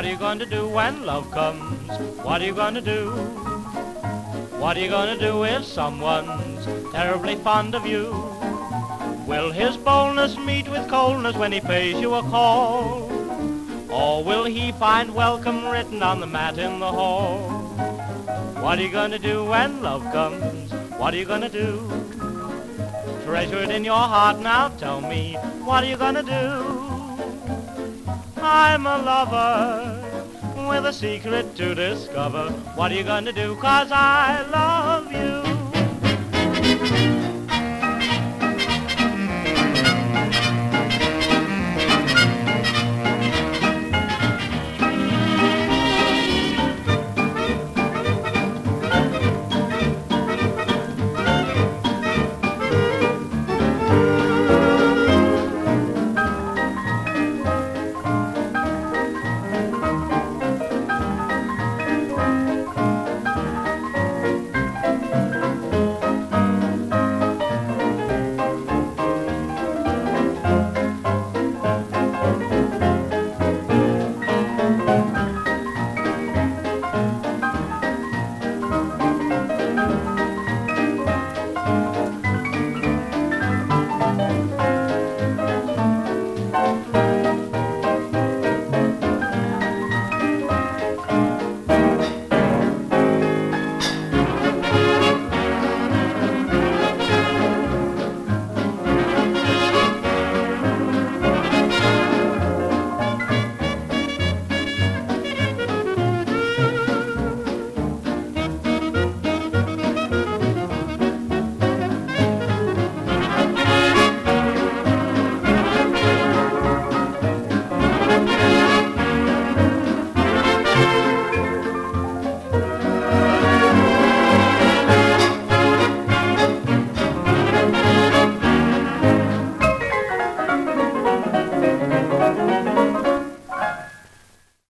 What are you going to do when love comes? What are you going to do? What are you going to do if someone's terribly fond of you? Will his boldness meet with coldness when he pays you a call? Or will he find welcome written on the mat in the hall? What are you going to do when love comes? What are you going to do? Treasure it in your heart now, tell me, what are you going to do? I'm a lover with a secret to discover. What are you to do? Cause I love you.